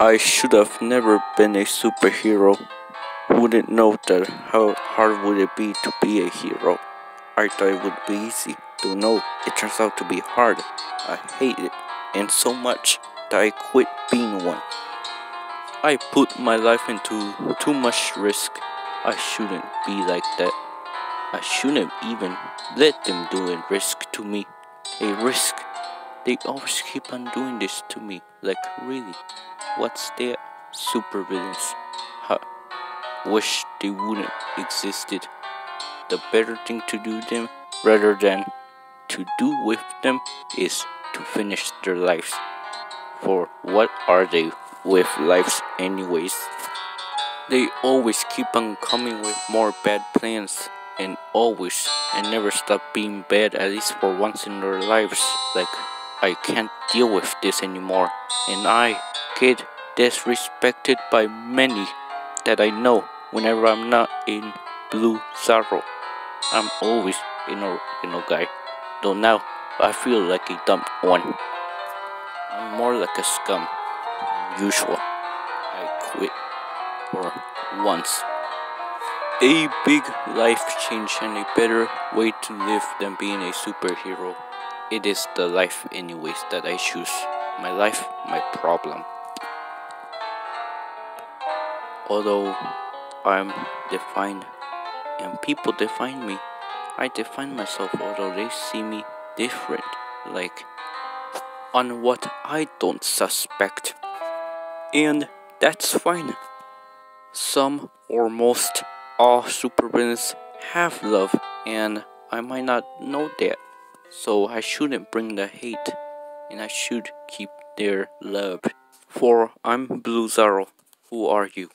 I should have never been a superhero. Wouldn't know that how hard would it be to be a hero. I thought it would be easy. Don't know, it turns out to be hard. I hate it, and so much that I quit being one. I put my life into too much risk. I shouldn't be like that. I shouldn't even let them do a risk to me. A risk. They always keep on doing this to me. Like, really? What's their supervillains? Ha. Wish they wouldn't existed. The better thing to do them rather than to do with them is to finish their lives. For what are they with lives anyways? They always keep on coming with more bad plans and always and never stop being bad at least for once in their lives. Like I can't deal with this anymore and I get disrespected by many that I know whenever I'm not in Blue Sorrow. I'm always in a you know guy. Though now I feel like a dumb one. I'm more like a scum than usual. I quit for once. A big life change and a better way to live than being a superhero. It is the life, anyways, that I choose. My life, my problem. Although I'm defined and people define me, I define myself although they see me different, like on what I don't suspect. And that's fine. Some or most all super supervillains have love, and I might not know that. So I shouldn't bring the hate, and I should keep their love. For I'm Blue Zaro. Who are you?